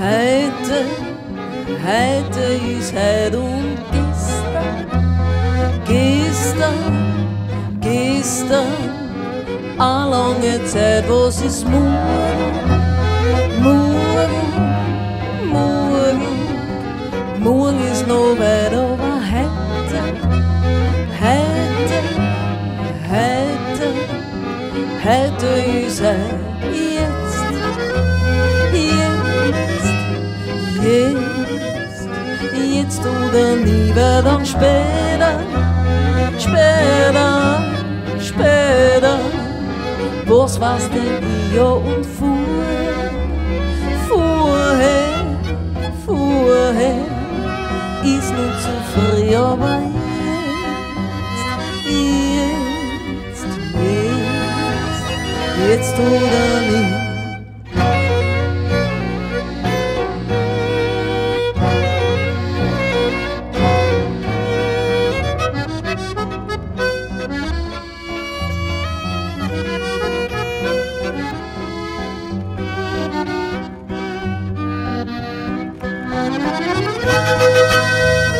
heite, heite is het und gestern, gestern, gestern, a lange Zeit, was ist morgen, morgen, morgen, morgen ist noch weit, aber heute, heute, heute, heute ist het jetzt, oder nie, wer dann später, später, später, was war's denn hier und vorher, vorher, vorher, ist nun zu früh, aber jetzt, jetzt, jetzt, jetzt oder nie. Thank you.